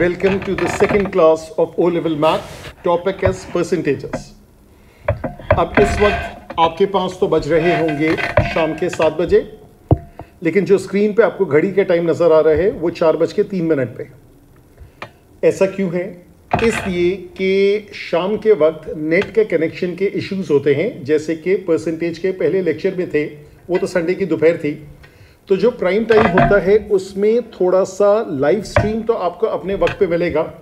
Welcome to the second class of O level math. Topic is percentages. अब इस वक्त आपके पास तो बज रहे होंगे शाम के सात बजे, लेकिन जो स्क्रीन पे आपको घड़ी के टाइम नज़र आ रहा है, वो चार बज के तीन मिनट पे ऐसा क्यों है इसलिए कि शाम के वक्त नेट के कनेक्शन के इश्यूज़ होते हैं, जैसे कि परसेंटेज के पहले लेक्चर में थे, वो तो संडे की दोपहर थी तो जो प्राइम टाइम होता है, उसमें थोड़ा सा लाइव स्ट्रीम तो आपको अपने वक्त पे मिलेगा।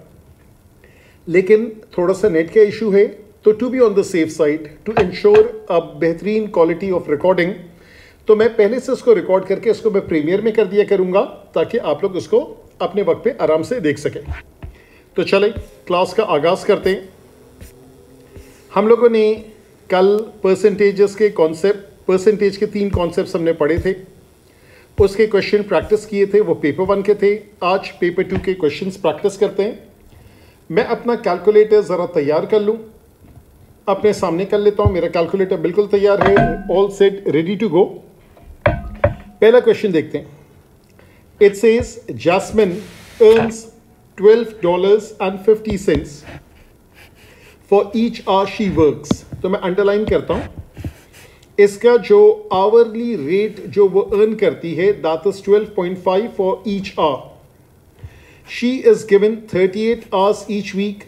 लेकिन थोड़ा सा नेट का इशू है तो to be on the safe side to ensure a बेहतरीन क्वालिटी ऑफ़ रिकॉर्डिंग तो मैं पहले से उसको रिकॉर्ड करके उसको मैं प्रीमियर में कर दिया करूँगा, ताकि आप लोग उसको अपने वक्त पे आराम से देख सकें। तो चले क्लास का आगाज़ करते हैं। हम लोगों ने कल परसेंटेजेस के कॉन्सेप्ट परसेंटेज के तीन कॉन्सेप्ट हमने पढ़े थे। उसके क्वेश्चन प्रैक्टिस किए थे, वो पेपर वन के थे। आज पेपर टू के क्वेश्चंस प्रैक्टिस करते हैं। मैं अपना कैलकुलेटर ज़रा तैयार कर लूँ। अपने सामने कर लेता हूँ। मेरा कैलकुलेटर बिल्कुल तैयार है। All set ready to go पहला क्वेश्चन देखते हैं। It Jasmine twelve dollars and fifty cents for each hour she works तो मैं अंडरलाइन करता हूँ। इसका जो आवरली रेट जो वो अर्न करती है that is twelve point five for each hour she is given thirty eight hours each week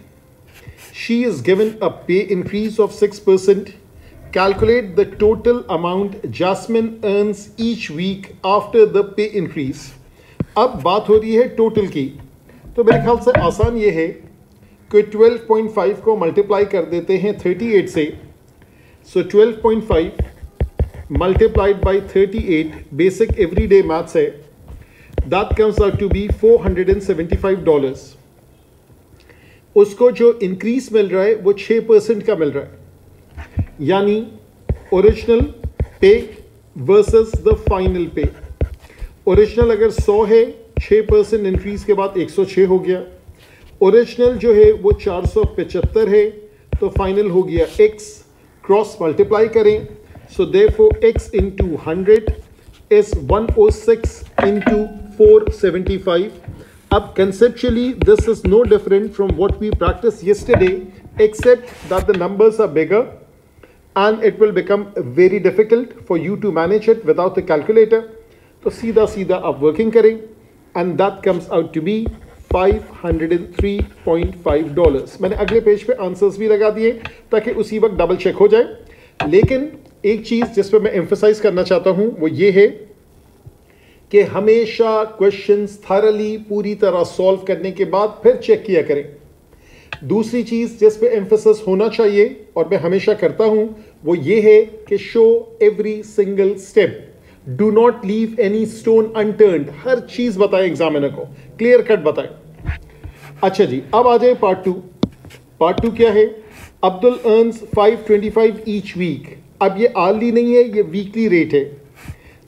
she is given a pay increase of six percent calculate the total amount Jasmine earns each week after the pay increase अब बात हो रही है total की। तो मेरे ख्याल से आसान ये है कि 12.5 को मल्टीप्लाई कर देते हैं 38 से। सो so 12.5 multiplied by 38 basic everyday maths है। That comes out to be 475 dollars उसको जो इंक्रीज मिल रहा है, वो 6 परसेंट का मिल रहा है। यानी original pay versus the final pay original अगर 100 है 6 परसेंट इंक्रीज के बाद 106 हो गया। ओरिजिनल जो है, वो 475 है तो फाइनल हो गया। X क्रॉस मल्टीप्लाई करें। So therefore x into 100 is 106 into 475. Up conceptually this is no different from what we practiced yesterday except that the numbers are bigger and it will become very difficult for you to manage it without the calculator. तो सीधा सीधा आप working करें and that comes out to be 503.5 dollars मैंने अगले page पे answers भी लगा दिए ताकि उसी वक्त डबल चेक हो जाए लेकिन एक चीज़ जिस पर मैं एम्फोसाइज करना चाहता हूँ, वो ये है कि हमेशा क्वेश्चन थरली पूरी तरह सॉल्व करने के बाद फिर चेक किया करें। दूसरी चीज़ जिस पे एम्फोसिस होना चाहिए, और मैं हमेशा करता हूँ, वो ये है कि show every single step do not leave any stone unturned हर चीज़ बताएँ एग्जामिनर को। क्लियर कट बताएँ। अच्छा जी, अब आ जाए पार्ट टू पार्ट टू क्या है? अब्दुल अर्न्स 525 ईच वीक अब ये आर्ली नहीं है, ये वीकली रेट है।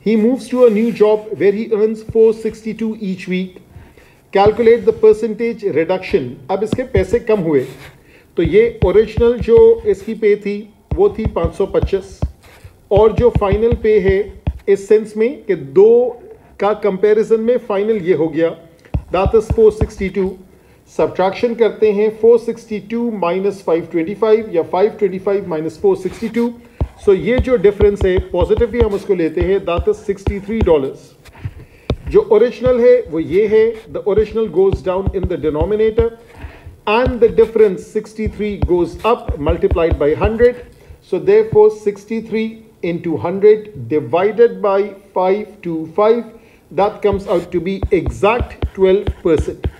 He moves to a new job where he earns 462 each week calculate the percentage reduction अब इसके पैसे कम हुए। तो ये ओरिजिनल जो इसकी पे थी, वो थी 525 और जो फाइनल पे है, इस सेंस में कि दो का कंपैरिजन में फाइनल ये हो गया। दैट इज़ 462 सब्ट्रैक्शन करते हैं 462 माइनस 525 या 525 माइनस 462 सो so, ये जो डिफरेंस है पॉजिटिवली हम उसको लेते हैं दैट इज़ 63 डॉलर्स जो ओरिजिनल है वो ये है the original goes down in the denominator and the difference and the difference 63 goes up multiplied by 100 so therefore 63 into 100 divided by 525 that comes out to be exact 12%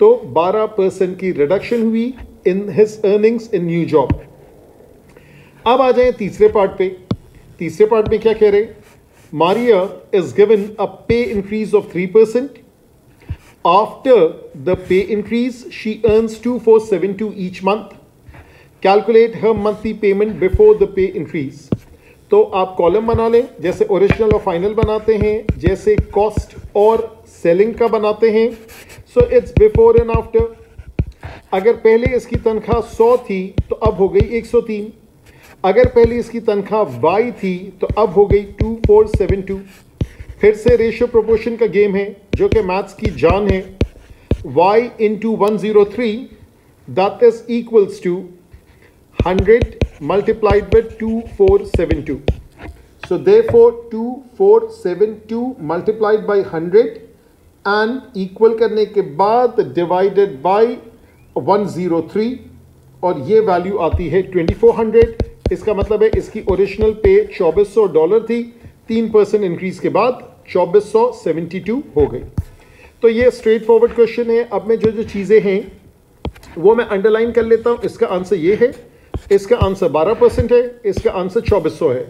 तो 12% की reduction हुई in his earnings in new job अब आ जाए तीसरे part पे। तीसरे part में क्या कह रहे Maria is given a pay increase of three percent after the pay increase she earns two four seven two each month calculate her monthly payment before the pay increase तो आप कॉलम बना लें, जैसे ओरिजिनल और फाइनल बनाते हैं, जैसे cost और सेलिंग का बनाते हैं। So it's before and after अगर पहले इसकी तनख्वाह 100 थी तो अब हो गई 103 अगर पहले इसकी तनख्वाह वाई थी तो अब हो गई टू फोर सेवन टू फिर से रेशियो प्रोपोर्शन का गेम है, जो कि मैथ्स की जान है। Y into one zero three that is equals to hundred multiplied by two four seven two so therefore two four seven two multiplied by hundred and equal करने के बाद divided by one zero three और ये value आती है twenty four hundred इसका मतलब है इसकी ओरिजिनल पे 2400 डॉलर थी, तीन परसेंट इंक्रीज के बाद 2472 हो गई। तो ये स्ट्रेट फॉरवर्ड क्वेश्चन है। अब मैं जो जो चीज़ें हैं, वो मैं अंडरलाइन कर लेता हूँ। इसका आंसर ये है, इसका आंसर 12 परसेंट है, इसका आंसर 2400 है।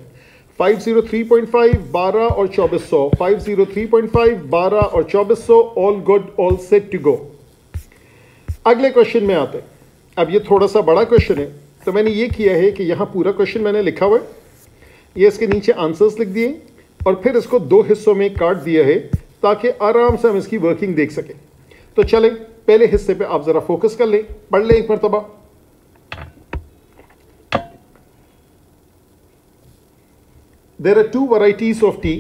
503.5 12 और 2400 503.5 12 और 2400 all good all set to go अगले क्वेश्चन में आते हैं। अब ये थोड़ा सा बड़ा क्वेश्चन है। तो मैंने ये किया है कि यहाँ पूरा क्वेश्चन मैंने लिखा हुआ है। ये इसके नीचे आंसर्स लिख दिए और फिर इसको दो हिस्सों में काट दिया है ताकि आराम से हम इसकी वर्किंग देख सकें। तो चलें, पहले हिस्से पे आप ज़रा फोकस कर लें, पढ़ लें एक मरतबा there are two varieties of tea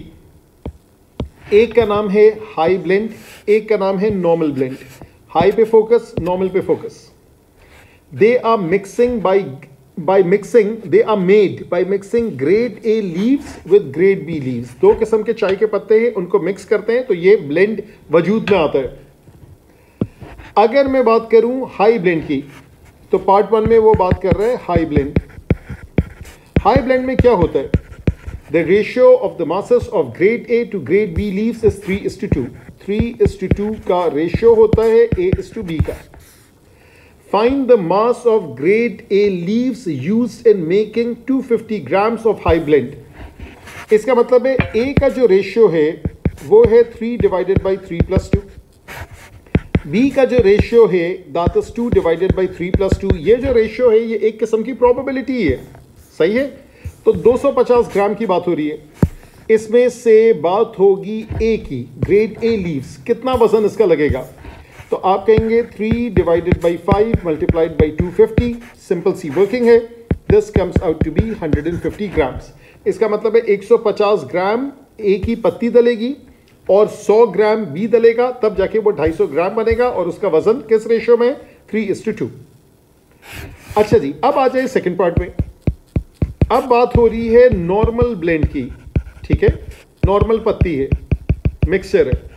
एक का नाम है हाई ब्लेंड एक का नाम है नॉर्मल ब्लेंड हाई पे फोकस नॉर्मल पे focus they are mixing by by mixing they are made by mixing grade A leaves with grade B leaves दो किस्म के चाय के पत्ते हैं उनको मिक्स करते हैं तो ये ब्लेंड वजूद में आता है अगर मैं बात करूँ हाई ब्लेंड की तो पार्ट वन में वो बात कर रहे हैं हाई ब्लेंड हाई ब्लेंड में क्या होता है The ratio of the masses of grade A to grade B leaves is 3 is to 2. 3 is to 2 का ratio होता है A is to B का. Find the mass of grade A leaves used in making 250 grams of high blend. इसका मतलब है, A का जो ratio है, वो है 3 divided by 3 plus two B का जो रेशियो है that is 2 divided by 3 plus two ये जो रेशियो है, ये एक किस्म की प्रोबेबिलिटी है। सही है? तो 250 ग्राम की बात हो रही है। इसमें से बात होगी ए की ग्रेड ए लीव्स कितना वज़न इसका लगेगा? तो आप कहेंगे three divided by five multiplied by two fifty simple C working है। This comes out to be 150 grams इसका मतलब है 150 ग्राम ए की पत्ती दलेगी और 100 ग्राम बी दलेगा, तब जाके वो 250 ग्राम बनेगा और उसका वज़न किस रेशियो में? थ्री इज़ टू टू अच्छा जी, अब आ जाए सेकंड पार्ट में। अब बात हो रही है नॉर्मल ब्लेंड की, ठीक है? नॉर्मल पत्ती है मिक्सचर है।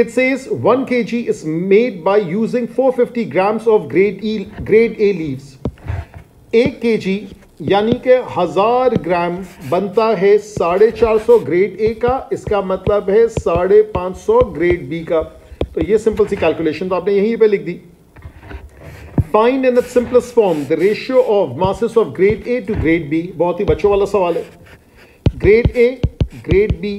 It says 1 kg is made by using 450 grams of grade E grade A leaves. एक के जी यानी कि हज़ार ग्राम बनता है साढ़े चार सौ ग्रेड ए का। इसका मतलब है साढ़े पाँच सौ ग्रेड बी का। तो ये सिंपल सी कैलकुलेशन तो आपने यहीं पे लिख दी। Find in its simplest form the ratio of masses of grade A to grade B बहुत ही बच्चों वाला सवाल है। Grade A grade B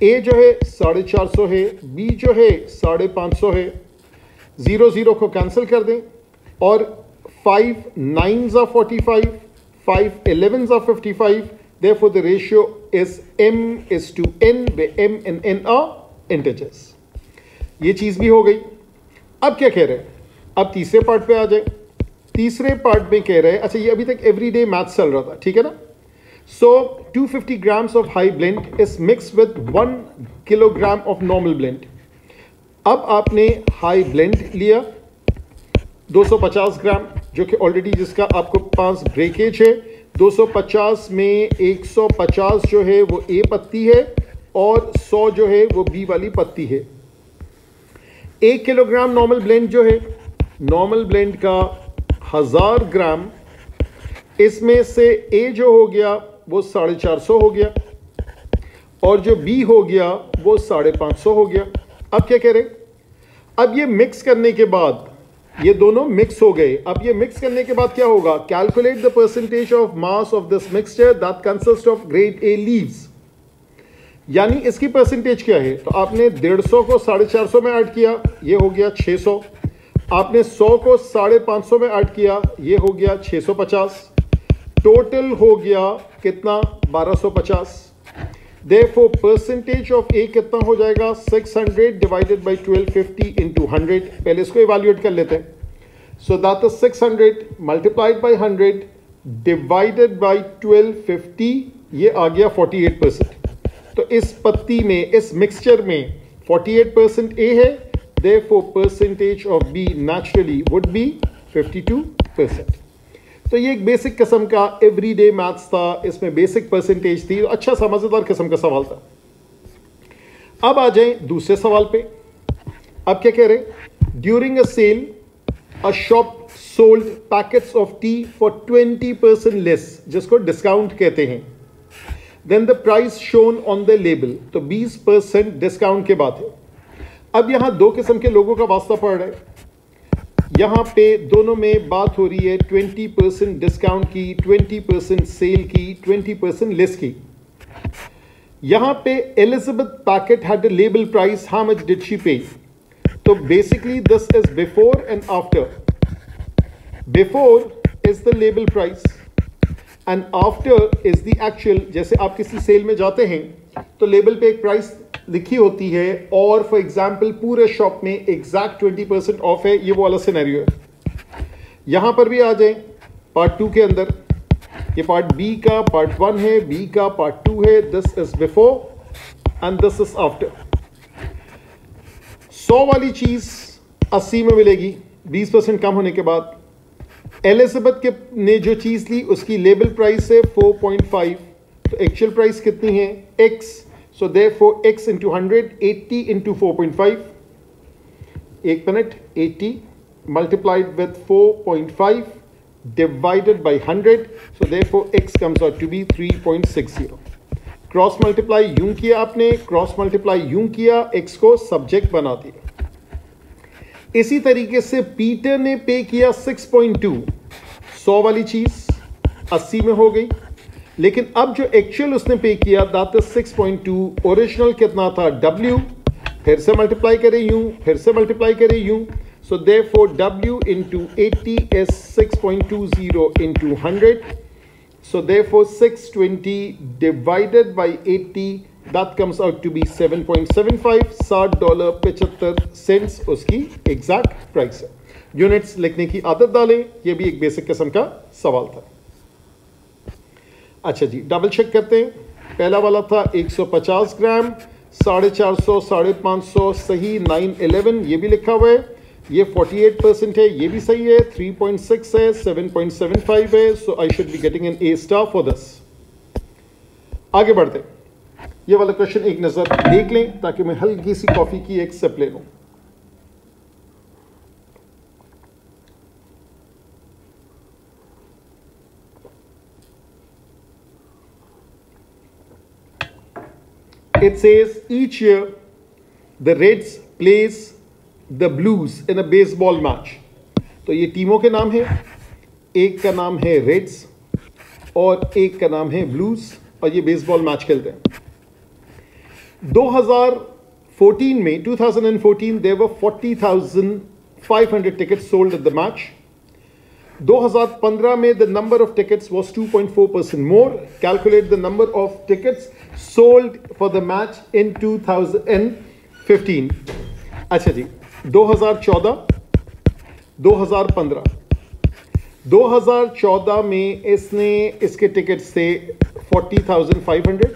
A जो है साढ़े चार सौ है, बी जो है साढ़े पाँच सौ है। ज़ीरो ज़ीरो को कैंसिल कर दें और फाइव नाइन ज़ा फोर्टी फाइव फाइव एलेवन ज़ा fifty five therefore the ratio is m is to n, where m and n are integers ये चीज़ भी हो गई। अब क्या कह रहे हैं? अब तीसरे पार्ट पे आ जाए। तीसरे पार्ट में कह रहे हैं अच्छा ये अभी तक एवरीडे मैथ्स चल रहा था, ठीक है ना? So 250 grams of high blend is mix with one kilogram of normal blend अब आपने हाई ब्लेंड लिया 250 ग्राम जो कि ऑलरेडी जिसका आपको पाँच ब्रेकेज है। 250 में 150 जो है, वो ए पत्ती है और 100 जो है, वो बी वाली पत्ती है। एक किलोग्राम नॉर्मल ब्लेंड जो है नॉर्मल ब्लेंड का हज़ार ग्राम इसमें से ए जो हो गया वो साढ़े चार सौ हो गया। और जो बी हो गया, वो साढ़े पाँच सौ हो गया। अब क्या कह रहे अब ये मिक्स करने के बाद, ये दोनों मिक्स हो गए। अब ये मिक्स करने के बाद क्या होगा? Calculate the percentage of mass of this mixture that consist of grade A leaves यानी इसकी परसेंटेज क्या है? तो आपने डेढ़ सौ को साढ़े चार सौ में ऐड किया, ये हो गया छः सौ। आपने 100 को साढ़े पाँच सौ में ऐड किया, ये हो गया 650 टोटल हो गया कितना? 1250 therefore परसेंटेज ऑफ़ ए कितना हो जाएगा? 600 डिवाइडेड बाई 1250 इनटू 100 पहले इसको इवेल्युएट कर लेते हैं। So that is 600 multiplied by 100 divided by 1250 ये आ गया 48 परसेंट तो इस पत्ती में, इस मिक्सचर में 48 परसेंट ए है। Therefore, percentage of B naturally would be 52%. तो ये एक बेसिक किस्म का एवरीडे मैथ्स था, इसमें बेसिक परसेंटेज थी अच्छा सा मज़ेदार किस्म का सवाल था। अब आ जाए दूसरे सवाल पे। अब क्या कह रहे during a sale a shop sold packets of tea for 20 percent less जिसको डिस्काउंट कहते हैं। Then the price shown on the label तो 20 परसेंट डिस्काउंट के बाद है। अब यहाँ दो किस्म के लोगों का वास्ता पड़ रहा है। यहाँ पे दोनों में बात हो रही है 20 परसेंट डिस्काउंट की 20 परसेंट सेल की 20 परसेंट लेस की। यहाँ पे Elizabeth packet had label price how much did she pay तो basically this is before and after before is the label price and after is the actual जैसे आप किसी cell में जाते हैं तो लेबल पे एक प्राइस लिखी होती है, और फॉर एग्ज़ाम्पल पूरे शॉप में एग्जैक्ट ट्वेंटी परसेंट ऑफ़ है, ये वो वाला सिनेरियो है। यहाँ पर भी आ जाए पार्ट टू के अंदर। ये पार्ट बी का पार्ट वन है बी का पार्ट टू है this is before and this is after सौ वाली चीज़ अस्सी में मिलेगी, बीस परसेंट कम होने के बाद। एलिजाबेथ के ने जो चीज़ ली उसकी लेबल प्राइस है 4.5 तो एक्चुअल प्राइस कितनी है? X So therefore x into 100, 80 into 4.5, 8 minute, 80 multiplied with 4.5 divided by 100. So therefore x comes out to be 3.60. Cross multiply यूँ किया आपने क्रॉस मल्टीप्लाई यूँ किया x को सब्जेक्ट बना दिया। इसी तरीके से पीटर ने पे किया 6.2 100 वाली चीज़ 80 में हो गई। लेकिन अब जो एक्चुअल उसने पे किया दैट इज़ 6.2 ओरिजिनल कितना था? W. फिर से मल्टीप्लाई करें यूँ फिर से मल्टीप्लाई करें यूँ so therefore, W into 80 is 6.20 into 100 so therefore 620 divided by 80 that comes out to be 7.75 साठ डॉलर पचहत्तर सेंट्स उसकी एग्जैक्ट प्राइस है। यूनिट्स लिखने की आदत डालें, ये भी एक बेसिक किस्म का सवाल था। अच्छा जी डबल चेक करते हैं। पहला वाला था 150 ग्राम, साढ़े चार सौ, साढ़े पाँच सौ, सही नाइन एलेवन ये भी लिखा हुआ है। ये 48 परसेंट है, ये भी सही है। 3.6 है 7.75 है। So I should be getting an A star for दस आगे बढ़ते ये वाला क्वेश्चन एक नज़र देख लें ताकि मैं हल्की सी कॉफ़ी की एक सिप ले लूँ। It says, each year, the Reds plays the Blues in a baseball match. तो ये टीमों के नाम है। एक का नाम है रेड्स और एक का नाम है ब्लूज और ये बेसबॉल मैच खेलते हैं। 2014 में 2014 there were 40,500 tickets sold at the match 2015 में the number of tickets was 2.4 percent more calculate the number of tickets sold for the match in 2015 अच्छा जी 2014 2015 2014 में इसने इसके टिकट्स थे 40,500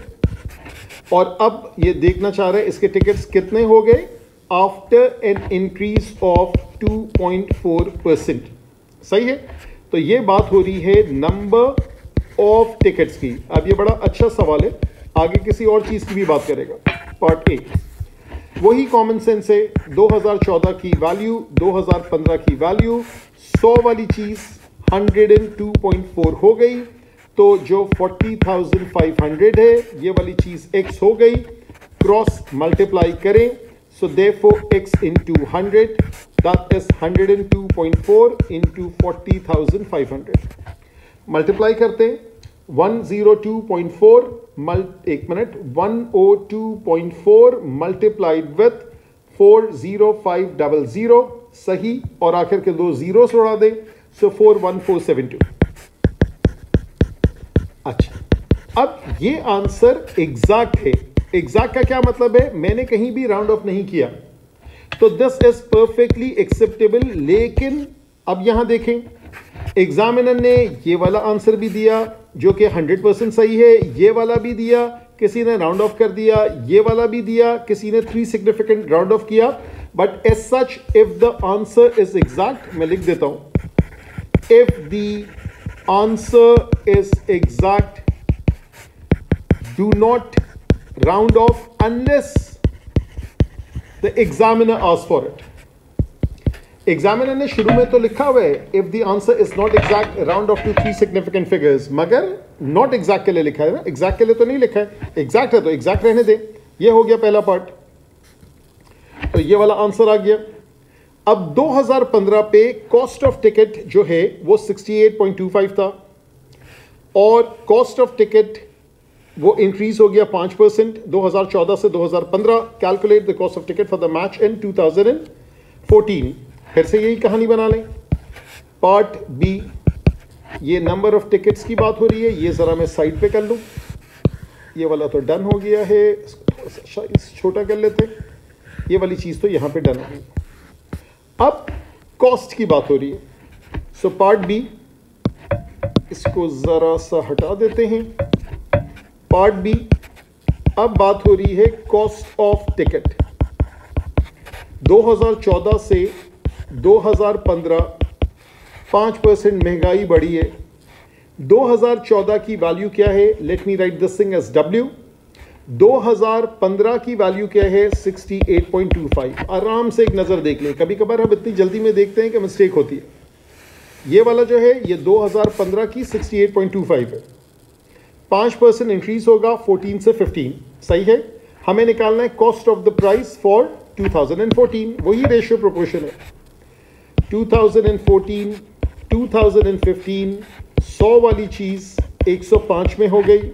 और अब ये देखना चाह रहे हैं, इसके टिकट्स कितने हो गए? After an increase of 2.4 percent सही है? तो ये बात हो रही है नंबर ऑफ़ टिकट्स की। अब ये बड़ा अच्छा सवाल है। आगे किसी और चीज़ की भी बात करेगा। पार्ट ए वही कॉमन सेंस है 2014 की वैल्यू 2015 की वैल्यू 100 वाली चीज़ 102.4 हो गई। तो जो 40,500 है ये वाली चीज़ x हो गई क्रॉस मल्टीप्लाई करें so therefore x into hundred that is 102.4 into 40,500 multiply करते हैं 102.4 एक मिनट 102.4 मल्टीप्लाइड विथ 40500 सही और आखिर के दो ज़ीरो उड़ा दें सो 41472 अच्छा। अब ये आंसर एग्जैक्ट है। एग्जैक्ट का क्या मतलब है? मैंने कहीं भी राउंड ऑफ़ नहीं किया। तो दिस इज़ परफेक्टली एक्सेप्टेबल लेकिन अब यहाँ देखें। एग्जामिनर ने ये वाला आंसर भी दिया, जो कि 100 परसेंट सही है। ये वाला भी दिया, किसी ने राउंड ऑफ़ कर दिया। ये वाला भी दिया, किसी ने थ्री सिग्निफिकेंट राउंड ऑफ़ किया। But as such if the answer is exact मैं लिख देता हूँ। If the answer is exact do not round off unless the examiner ask for it examiner ने शुरू में तो लिखा हुआ है if the answer is not exact round off to three significant figures मगर नॉट एग्जैक्ट के लिए लिखा है ना एग्जैक्ट के लिए तो नहीं लिखा है एग्जैक्ट है तो एग्जैक्ट रहने दे ये हो गया पहला पार्ट तो ये वाला आंसर आ गया अब 2015 पे कॉस्ट ऑफ़ टिकट जो है, वो 68.25 था। और कॉस्ट ऑफ़ टिकट वो इंक्रीज हो गया पाँच परसेंट, दो हज़ार चौदह से 2015 calculate the cost of ticket for the match in 2014 फिर से यही कहानी बना लें। पार्ट बी ये नंबर ऑफ़ टिकट्स की बात हो रही है, ये ज़रा मैं साइड पे कर लूँ। ये वाला तो डन हो गया है छोटा कर लेते ये वाली चीज़ तो यहाँ पे डन हो गई। अब कॉस्ट की बात हो रही है। सो पार्ट बी इसको ज़रा सा हटा देते हैं। पार्ट बी अब बात हो रही है कॉस्ट ऑफ़ टिकट 2014 से 2015 पाँच परसेंट महँगाई बढ़ी है। 2014 की वैल्यू क्या है? Let me write this thing S W 2015 की वैल्यू क्या है? 68.25 आराम से एक नज़र देख लें। कभी कभार हम इतनी जल्दी में देखते हैं कि मिस्टेक होती है। ये वाला जो है, ये 2015 की 68.25 है। पाँच परसेंट इंक्रीज होगा 14 से 15 सही है? हमें निकालना है cost of the price for 2014 वही रेशियो प्रोपोर्शन है। 2014 2015 100 वाली चीज़ 105 में हो गई।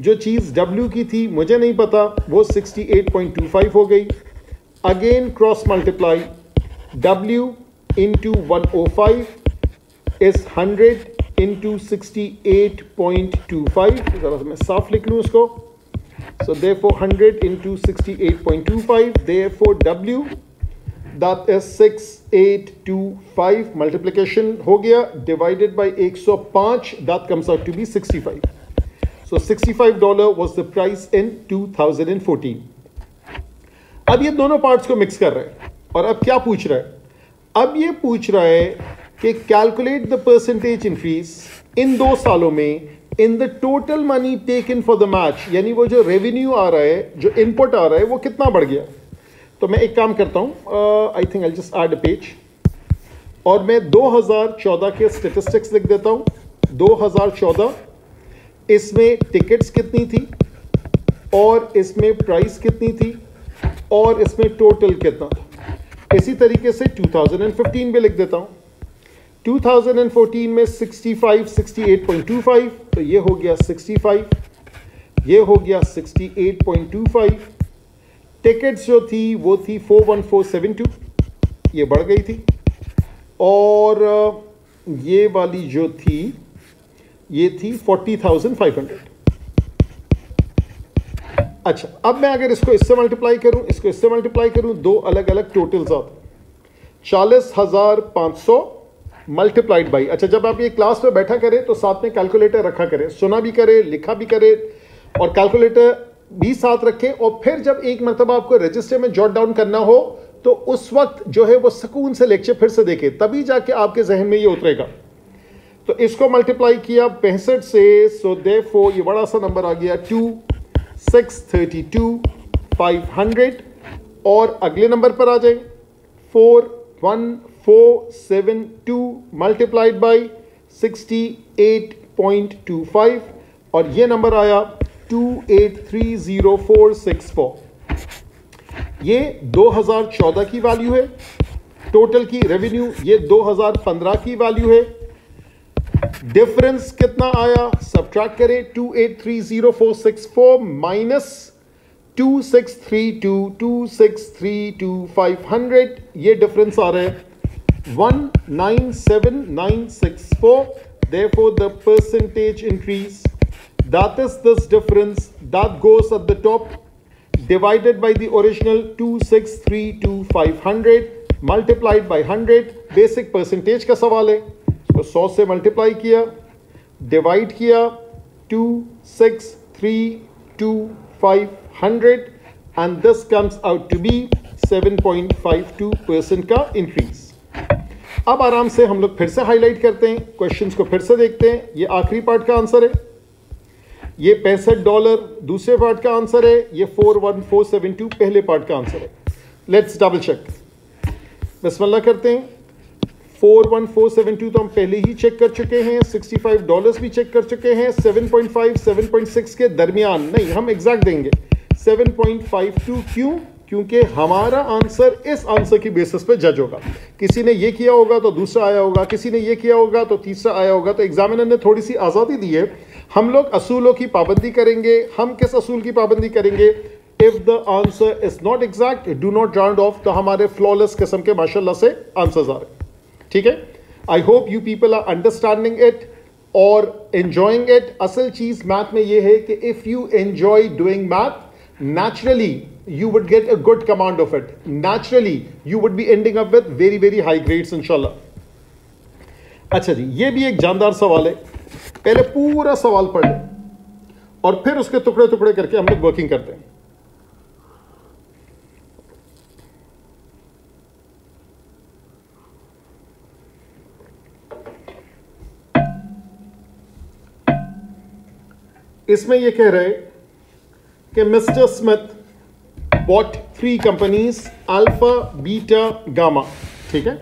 जो चीज़ W की थी, मुझे नहीं पता, वो 68.25 हो गई। Again cross multiply W into one O five is hundred into sixty eight point two five मैं साफ़ लिख लूँ उसको so therefore hundred into sixty eight point two five the W that is 6825 multiplication हो गया, divided by 105 that comes out to be 65 so 65 dollar was the price in 2014 अब ये दोनों पार्ट्स को मिक्स कर रहे हैं। और अब क्या पूछ रहा है? अब ये पूछ रहा है कि calculate the percentage increase in दो सालों में in the total money taken for the match यानी वो जो रेवेन्यू आ रहा है, जो इनपुट आ रहा है, वो कितना बढ़ गया? तो मैं एक काम करता हूँ। I think I just add page और मैं 2014 के स्टेटिस्टिक्स लिख देता हूँ। 2014 इसमें टिकट्स कितनी थी? और इसमें प्राइस कितनी थी? और इसमें टोटल कितना? था इसी तरीके से 2015 भी लिख देता हूँ। 2014 में 65 68.25 तो ये हो गया 65 ये हो गया 68.25 टिकट्स जो थी, वो थी four one four seven two ये बढ़ गई थी। और, ये वाली जो थी ये थी फोर्टी थाउज़ेंड फाइव हंड्रेड। अच्छा अब मैं अगर इसको इससे मल्टीप्लाई करूँ, इसको इससे मल्टीप्लाई करूँ, दो अलग अलग टोटल्स आते चालीस हज़ार पाँच सौ मल्टीप्लाइड बाई अच्छा जब आप ये क्लास में बैठा करें तो साथ में कैलकुलेटर रखा करें, सुना भी करे, लिखा भी करे, और कैलकुलेटर भी साथ रखें, और फिर जब एक मरतबा आपको रजिस्टर में जॉट डाउन करना हो तो उस वक्त जो है वो सुकून से लेक्चर फिर से देखें, तभी जाके आपके जहन में ये उतरेगा। तो इसको मल्टीप्लाई किया पैंसठ से सो दे ये बड़ा सा नंबर आ गया two six thirty two five hundred और अगले नंबर पर आ जाए। Four one four seven two multiplied by sixty eight point two five और ये नंबर आया two eight three zero four six four ये 2014 की वैल्यू है। टोटल की रेवेन्यू ये 2015 की वैल्यू है। डिफरेंस कितना आया? सब ट्रैक करें two eight three zero four six four minus two six three two two six three two five hundred ये डिफरेंस आ रहा है। One nine seven nine six four therefore the percentage increase that is this difference that goes at the top divided by the original two six three two five hundred multiplied by hundred basic percentage का सवाल है। तो 100 से multiply किया divide किया 263225 500 and this comes out to be 7.52 percent का increase अब आराम से हम लोग फिर से हाईलाइट करते हैं क्वेश्चंस को फिर से देखते हैं, ये आखिरी पार्ट का आंसर है। ये पैंसठ डॉलर दूसरे पार्ट का आंसर है, ये four one four seven two पहले पार्ट का आंसर है। लेट्स डबल चेक बसमल्ला करते हैं। Four one four seven two तो हम पहले ही चेक कर चुके हैं। सिक्सटी फाइव डॉलर्स भी चेक कर चुके हैं। Seven point five, seven point six के दरमियान। नहीं, हम एग्जैक्ट देंगे। सेवन पॉइंट फाइव टू क्यों? क्योंकि हमारा आंसर इस आंसर की बेसिस पे जज होगा। किसी ने ये किया होगा तो दूसरा आया होगा। किसी ने ये किया होगा तो तीसरा आया होगा। तो एग्जामिनर ने थोड़ी सी आज़ादी दी है। हम लोग असूलों की पाबंदी करेंगे। हम किस असूल की पाबंदी करेंगे? If the answer is not exact do not round off तो हमारे फ्लॉलेस किस्म के माशाल्लाह से आंसर्स आ रहे ठीक है I hope you people are understanding it और एंजॉइंग इट असल चीज़ मैथ में यह है कि if you enjoy doing math naturally you would get a good command of it. Naturally, you would be ending up with very, very high grades, inshallah. अच्छा जी ये भी एक जानदार सवाल है पहले पूरा सवाल पढ़ लें और फिर उसके टुकड़े टुकड़े करके हम लोग वर्किंग करते हैं इसमें यह कह रहे कि mister Smith bought three companies alpha beta gamma ठीक है?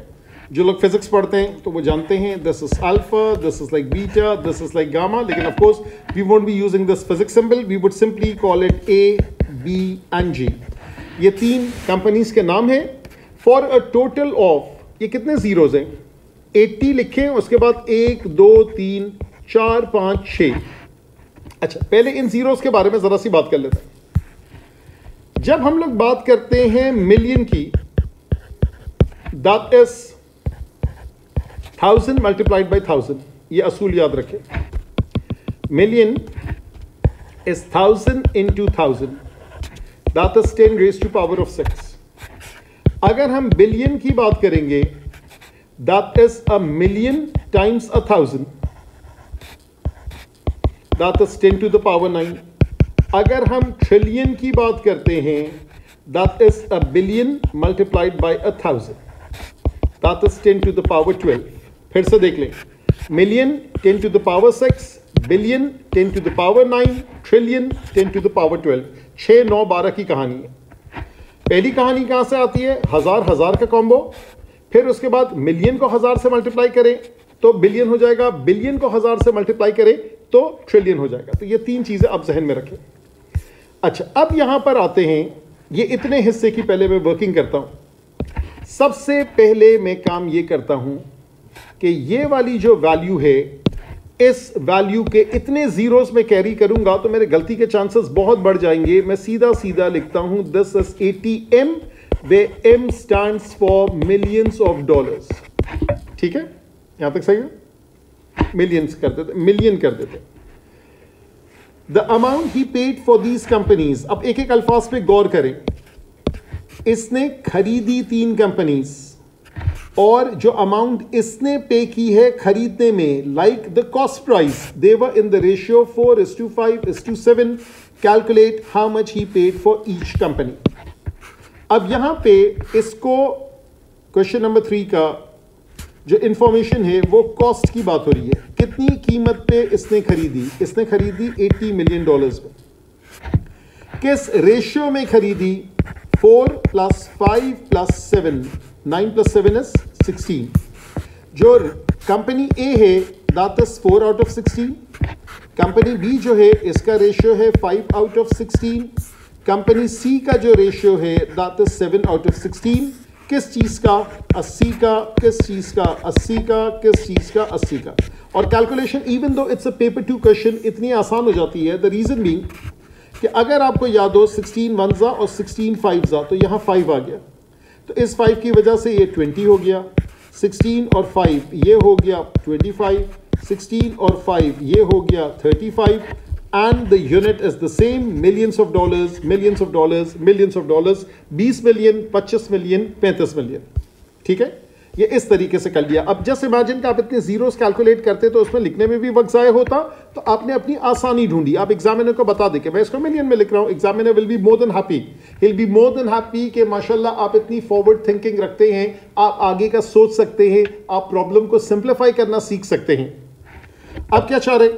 जो लोग फिजिक्स पढ़ते हैं तो वो जानते हैं this is alpha this is like beta this is like gamma लेकिन of course we won't be using this physics symbol we would simply call it A B and G ये तीन कंपनीज़ के नाम हैं। फॉर अ टोटल ऑफ़ ये कितने zeros हैं? 80 लिखें, उसके बाद एक, दो, तीन, चार, पाँच छ अच्छा पहले इन जीरोस के बारे में जरा सी बात कर लेते हैं। जब हम लोग बात करते हैं मिलियन की that is thousand multiplied by thousand ये असूल याद रखें। Million is thousand into thousand that is ten raise to power of six अगर हम बिलियन की बात करेंगे that is a million times a thousand that is ten to the power nine. अगर हम ट्रिलियन की बात करते हैं that is a billion multiplied by a thousand that is ten to the power twelve फिर से देख लें। Million ten to the power six billion ten to the power nine trillion ten to the power twelve छः नौ, बारह की कहानी है। पहली कहानी कहाँ से आती है? हज़ार हज़ार का कॉम्बो फिर उसके बाद मिलियन को हज़ार से मल्टीप्लाई करें। तो बिलियन हो जाएगा बिलियन को हज़ार से मल्टीप्लाई करें तो ट्रिलियन हो जाएगा। तो ये तीन चीज़ें आप जहन में रखें। अच्छा अब यहाँ पर आते हैं। ये इतने हिस्से की पहले मैं वर्किंग करता हूँ। सबसे पहले मैं काम ये करता हूँ कि ये वाली जो वैल्यू है, इस वैल्यू के इतने जीरोस में कैरी करूँगा तो मेरे गलती के चांसेस बहुत बढ़ जाएँगे। मैं सीधा सीधा लिखता हूँ this is A T M where M stand for millions of dollars ठीक है? यहाँ तक सही है? मिलियंस कर देते मिलियन कर देते। The amount he paid for these companies अब एक एक अल्फाज पे गौर करें। इसने खरीदी तीन कंपनीज़ और जो अमाउंट इसने पे की है खरीदने में like the cost price they were in the ratio four is to five is to seven calculate how much he paid for each company अब यहाँ पे इसको क्वेश्चन नंबर थ्री का जो इंफॉर्मेशन है, वो कॉस्ट की बात हो रही है। कितनी कीमत पे इसने खरीदी? इसने खरीदी 80 मिलियन डॉलर्स पर किस रेशियो में खरीदी? Four plus five plus seven nine plus seven is sixteen जो कंपनी ए है that is four out of sixteen company B जो है, इसका रेशियो है five out of sixteen company C का जो रेशियो है that is seven out of sixteen किस चीज़ का 80 का, किस चीज़ का 80 का, किस चीज़ का 80 का? और calculation even though it's a paper two question इतनी आसान हो जाती है। द रीज़न बीइंग कि अगर आपको याद हो 16 वन ज़ा और 16 फाइव ज़ा तो यहाँ फाइव आ गया। तो इस फाइव की वजह से ये 20 हो गया। 16 और फाइव ये हो गया 25 16 और फाइव ये हो गया 35 and the unit is the same, millions of dollars, millions of dollars, millions of dollars 20 million 25 million 35 million ठीक है? ये इस तरीके से कर लिया। अब जस्ट इमेजिन कि आप इतने जीरोस कैलकुलेट करते तो उसमें लिखने में भी वक्त ज़ाय होता तो आपने अपनी आसानी ढूंढी। आप एग्जामिनर को बता दें कि मैं इसको मिलियन में लिख रहा हूँ। Examiner will be more than happy he'll be more than happy कि माशाल्लाह आप इतनी फॉरवर्ड थिंकिंग रखते हैं, आप आगे का सोच सकते हैं, आप प्रॉब्लम को सिंप्लीफाई करना सीख सकते हैं। आप क्या चाह रहे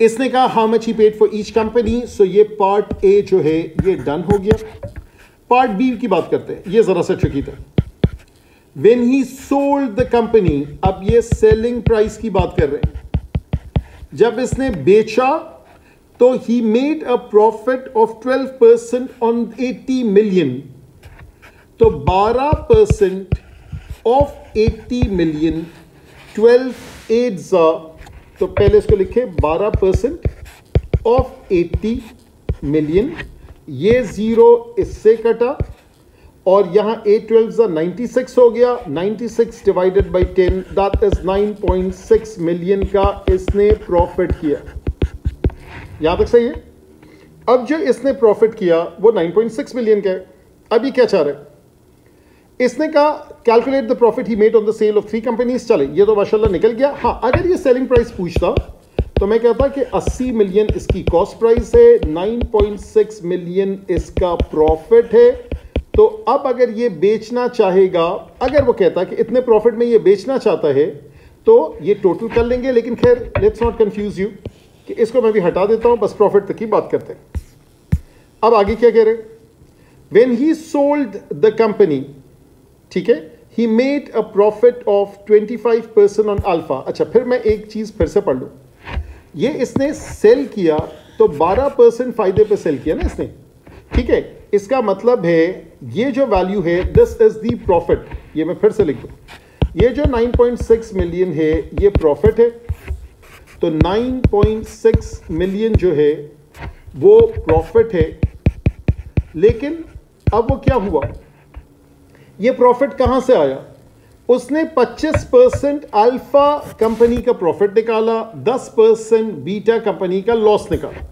इसने कहा how much he paid for each company so ये पार्ट ए जो है, ये डन हो गया। पार्ट बी की बात करते हैं। ये जरा सा चुकी था। When he sold the company अब ये सेलिंग प्राइस की बात कर रहे हैं। जब इसने बेचा तो he made a profit of 12 percent on 80 million तो 12 परसेंट ऑफ़ 80 मिलियन 12 एट तो पहले इसको लिखे 12 परसेंट ऑफ़ 80 मिलियन ये ज़ीरो इससे कटा, और यहाँ ए ट्वेल्व नाइन्टी सिक्स हो गया। 96 divided by ten that is 9.6 million का इसने प्रॉफिट किया। यहाँ तक सही है अब जो इसने प्रॉफिट किया, वो 9.6 मिलियन का है। अभी क्या चाह रहे इसने कहा calculate the profit he made on the sale of three companies चले, ये तो माशाल्लाह निकल गया। हाँ अगर ये सेलिंग प्राइस पूछता तो मैं कहता कि 80 मिलियन इसकी कॉस्ट प्राइस है 9.6 मिलियन इसका प्रॉफिट है। तो अब अगर ये बेचना चाहेगा, अगर वो कहता कि इतने प्रॉफिट में ये बेचना चाहता है तो ये टोटल कर लेंगे। लेकिन खैर लेट्स नॉट कंफ्यूज यू कि इसको मैं भी हटा देता हूँ, बस प्रॉफिट तक की बात करते हैं। अब आगे क्या कह रहे when he sold the company ठीक है? He made a profit of 25 percent on alpha अच्छा फिर मैं एक चीज़ फिर से पढ़ लू। ये इसने सेल किया तो 12 परसेंट फ़ायदे पे सेल किया ना इसने? ठीक है? इसका मतलब है, ये जो वैल्यू है दिस इज़ दी प्रॉफिट ये मैं फिर से लिख दू। ये जो 9.6 मिलियन है, ये प्रॉफिट है। तो 9.6 मिलियन जो है, वो प्रॉफिट है। लेकिन अब वो क्या हुआ? ये प्रॉफिट कहाँ से आया? उसने 25 परसेंट अल्फ़ा कंपनी का प्रॉफिट निकाला 10 परसेंट बीटा कंपनी का लॉस निकाला।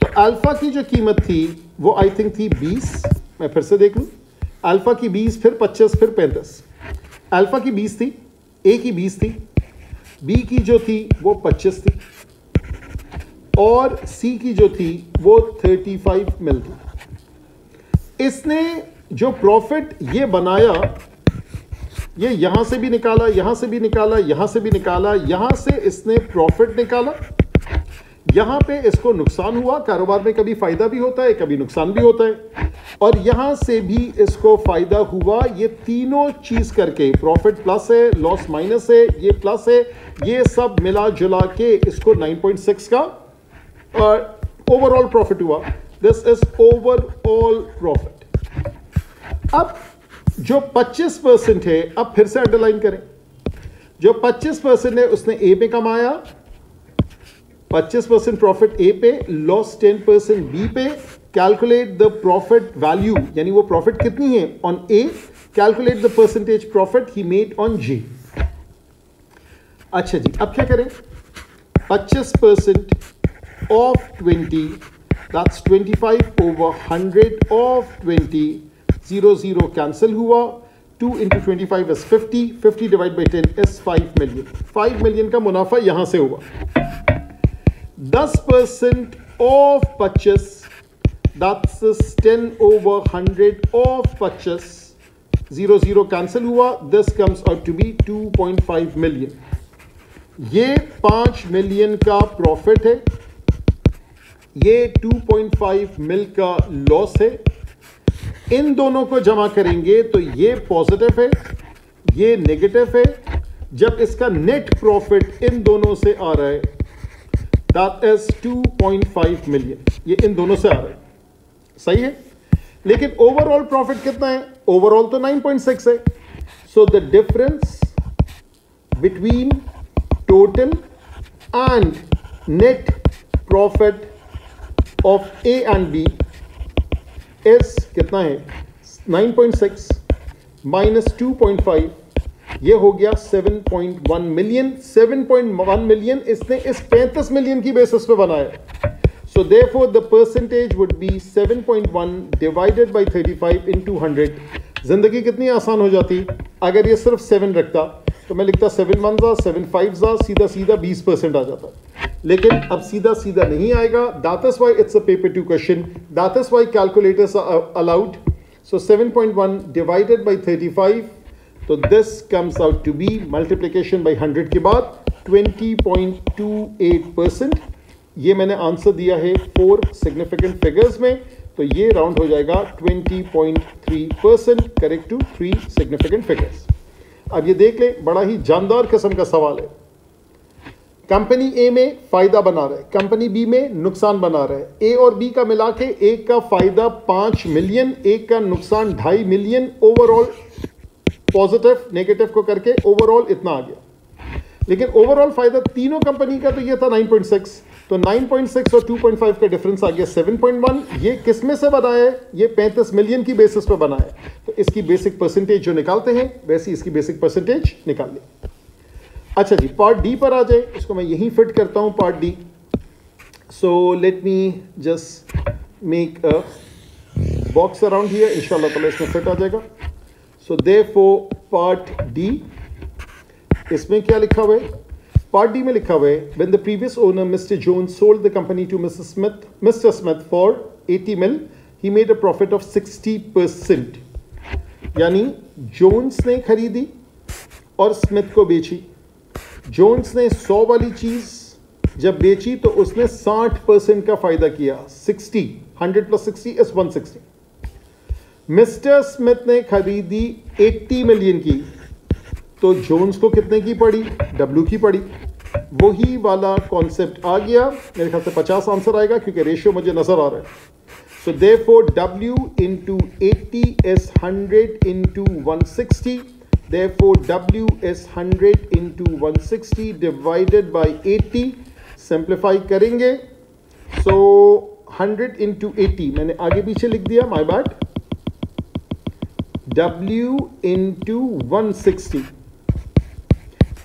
तो अल्फ़ा की जो कीमत थी, वो आई थिंक थी 20 मैं फिर से देख लूँ। अल्फ़ा की 20 फिर 25 फिर 35 अल्फ़ा की 20 थी ए की 20 थी बी की जो थी, वो 25 थी। और सी की जो थी, वो 35 मिल थी इसने जो प्रॉफिट ये बनाया, ये यहाँ से भी निकाला, यहाँ से भी निकाला, यहाँ से भी निकाला, यहाँ से इसने प्रॉफिट निकाला। यहाँ पे इसको नुकसान हुआ, कारोबार में कभी फ़ायदा भी होता है, कभी नुकसान भी होता है। और यहाँ से भी इसको फ़ायदा हुआ, ये तीनों चीज़ करके प्रॉफिट प्लस है लॉस माइनस है, ये प्लस है, ये सब मिला जुला के इसको 9.6 का, और ओवरऑल प्रॉफिट हुआ। दिस इज़ ओवरऑल प्रॉफिट अब जो 25 परसेंट है, अब फिर से अंडरलाइन करें। जो 25 परसेंट है, उसने ए पे कमाया। 25 परसेंट प्रॉफिट ए पे लॉस 10 परसेंट बी पे। कैलकुलेट द प्रॉफिट वैल्यू यानी वो प्रॉफिट कितनी है? On A calculate the percentage profit he made on जी अच्छा जी, अब क्या करें? 25 percent of 20 that's 25 over 100 of 20 0 0 cancel हुआ। 2 into twenty five is fifty fifty divide by ten is five million five million का मुनाफा यहाँ से हुआ। दस परसेंट ऑफ़ पच्चीस that's ten over hundred of पच्चीस ज़ीरो ज़ीरो कैंसिल हुआ। This comes out to be 2.5 million ये पाँच मिलियन का प्रॉफिट है। ये 2.5 मिल का लॉस है। इन दोनों को जमा करेंगे तो ये पॉजिटिव है, ये नेगेटिव है। जब इसका नेट प्रॉफिट इन दोनों से आ रहा है दैट इज़ 2.5 मिलियन ये इन दोनों से आ रहा है। सही है? लेकिन ओवरऑल प्रॉफिट कितना है? ओवरऑल तो 9.6 है। So the difference between total and net profit of A and B is कितना है? 9.6 माइनस टू ये हो गया 7.1 मिलियन 7.1 मिलियन इसने इस 35 मिलियन की बेसिस पे बनाया। So therefore, the percentage would be 7.1 divided by 35 into 100 ज़िंदगी कितनी आसान हो जाती? अगर ये सिर्फ़ सेवन रखता तो मैं लिखता सेवन वन जा सेवन फाइव जा सीधा सीधा बीस परसेंट आ जाता। लेकिन अब सीधा सीधा नहीं आएगा। Is why it's a paper two question is why calculators allowed so 7.1 divided by 35 तो this comes out to be multiplication by 100 के बाद 20.28 परसेंट ये मैंने आंसर दिया है फोर सिग्निफिकेंट फिगर्स में। तो ये राउंड हो जाएगा 20.3 percent correct to three significant figures अब ये देख ले, बड़ा ही जानदार किस्म का सवाल है। कंपनी ए में फ़ायदा बना रहा है। कंपनी बी में नुकसान बना रहा है। ए और बी का मिला के एक का फ़ायदा पाँच मिलियन, एक का नुकसान ढाई मिलियन। ओवरऑल पॉजिटिव नेगेटिव को करके ओवरऑल इतना आ गया। लेकिन ओवरऑल फ़ायदा तीनों कंपनी का तो ये था 9.6 तो 9.6 और 2.5 का डिफरेंस आ गया 7.1 ये किसमें से बना है? ये 35 मिलियन की बेसिस पर बना है। तो इसकी बेसिक परसेंटेज जो निकालते हैं, वैसी इसकी बेसिक परसेंटेज निकाल लें। अच्छा जी पार्ट डी पर आ जाए। इसको मैं यहीं फिट करता हूँ part D so let me just make a box around here इंशाल्लाह ताला इसमें फिट आ जाएगा। सो दे फो पार्ट डी इसमें क्या लिखा हुआ है? पार्ट डी में लिखा हुआ है when the previous owner mister Jones sold the company to mister Smith mister Smith for 80 mil he made a profit of 60 percent यानी जोन्स ने खरीदी और स्मिथ को बेची। जोन्स ने 100 वाली चीज़ जब बेची तो उसने 60 परसेंट का फ़ायदा किया। 60 100 प्लस 60 इज़ 160 मिस्टर स्मिथ ने खरीदी 80 मिलियन की। तो जोन्स को कितने की पड़ी? डब्ल्यू की पड़ी। वही वाला कॉन्सेप्ट आ गया। मेरे ख्याल से 50 आंसर आएगा, क्योंकि रेशियो मुझे नज़र आ रहा है। So they So therefore, W into 80 is 100 into 160. Therefore W is 100 into 160 divided by 80. Simplify करेंगे. So 100 into 80 मैंने आगे पीछे लिख दिया my bad. W into 160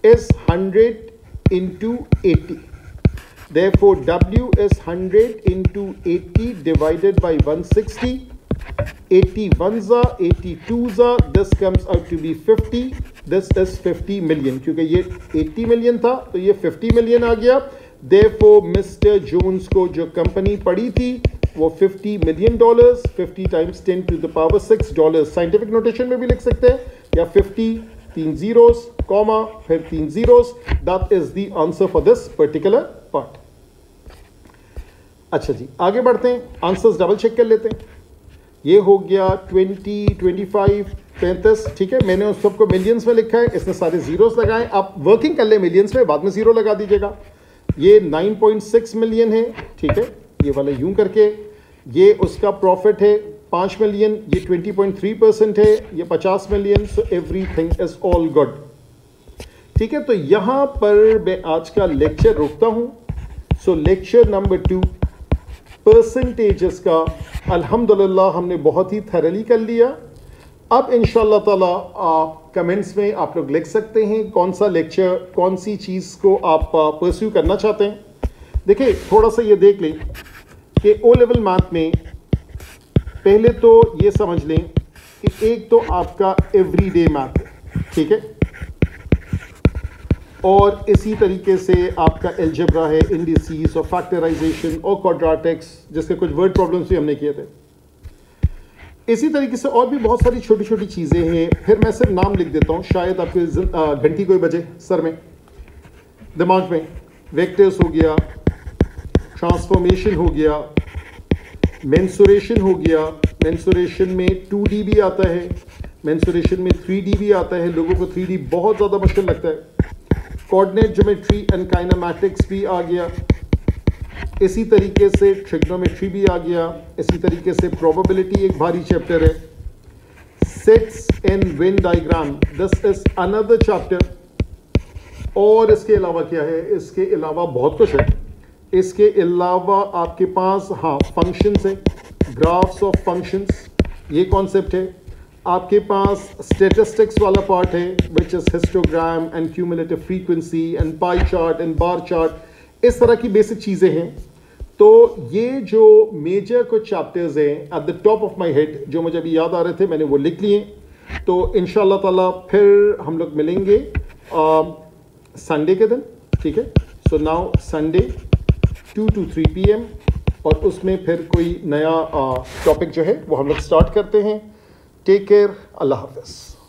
is 100 into 80. Therefore, W is 100 into 80 divided by 160. 81s are, 82s are, this comes out to be 50. This is 50 million. क्योंकि ये 80 million था तो ये 50 million आ गया Therefore, Mr. Jones को जो कंपनी पड़ी थी वो 50 million dollars 50 times 10 to the power 6 dollars scientific notation में भी लिख सकते हैं या 50 तीन जीरोस कॉमा फिर तीन zeros that is the answer for this particular part अच्छा जी आगे बढ़ते हैं आंसर्स डबल चेक कर लेते हैं ये हो गया 20 25 पैंतीस, ठीक है? मैंने उस सबको मिलियंस में लिखा है, इसने सारे जीरोस लगाए। आप वर्किंग कर ले मिलियंस में, बाद में ज़ीरो लगा दीजिएगा। ये 9.6 मिलियन है, ठीक है? ये वाला यूँ करके। ये उसका प्रॉफिट है, पाँच मिलियन ये 20.3 परसेंट है, ये 50 million so everything is all good ठीक है? तो यहाँ पर मैं आज का लेक्चर रोकता हूँ। So lecture number two percentages का अल्हम्दुलिल्लाह हमने बहुत ही थरली कर लिया। अब इन ताला आप कमेंट्स में आप लोग लिख सकते हैं, कौन सा लेक्चर कौन सी चीज़ को आप परस्यू करना चाहते हैं। देखिए, थोड़ा सा ये देख लें कि ओ लेवल मैथ में पहले तो ये समझ लें कि एक तो आपका एवरीडे मैथ ठीक है? और इसी तरीके से आपका एल्जेब्रा है इंडिसीज और फैक्टराइजेशन और क्वाड्राटिक्स जिसके कुछ वर्ड प्रॉब्लम्स भी हमने किए थे। इसी तरीके से और भी बहुत सारी छोटी छोटी चीज़ें हैं। फिर मैं सिर्फ़ नाम लिख देता हूँ, शायद आपके घंटी कोई बजे, सर में। दिमाग में वेक्टर्स हो गया ट्रांसफॉर्मेशन हो गया मेंसुरेशन हो गया। मेंसुरेशन में टू भी आता है मेंसुरेशन में थ्री भी आता है। लोगों को थ्री बहुत ज़्यादा मुश्किल लगता है। कोऑर्डिनेट ज्योमेट्री एंड काइनामेटिक्स भी आ गया। इसी तरीके से ट्रिग्नोमेट्री भी आ गया। इसी तरीके से प्रोबेबिलिटी एक भारी चैप्टर है। Sets in Venn diagram this is another chapter और इसके अलावा क्या है? इसके अलावा बहुत कुछ है। इसके अलावा आपके पास हाँ फ़ंक्शंस हैं। ग्राफ्स ऑफ़ फ़ंक्शंस ये कॉन्सेप्ट है। आपके पास स्टेटिस्टिक्स वाला पार्ट है which is histogram and cumulative frequency and pie chart and bar chart इस तरह की बेसिक चीज़ें हैं। तो ये जो मेजर कुछ चैप्टर्स हैं at the top of my head जो मुझे अभी याद आ रहे थे, मैंने वो लिख लिए। तो इन ताला फिर हम लोग मिलेंगे संडे के दिन, ठीक है? So now Sunday two to three P और उसमें फिर कोई नया टॉपिक जो है, वो हम लोग स्टार्ट करते हैं। Take care. Allah Hafiz.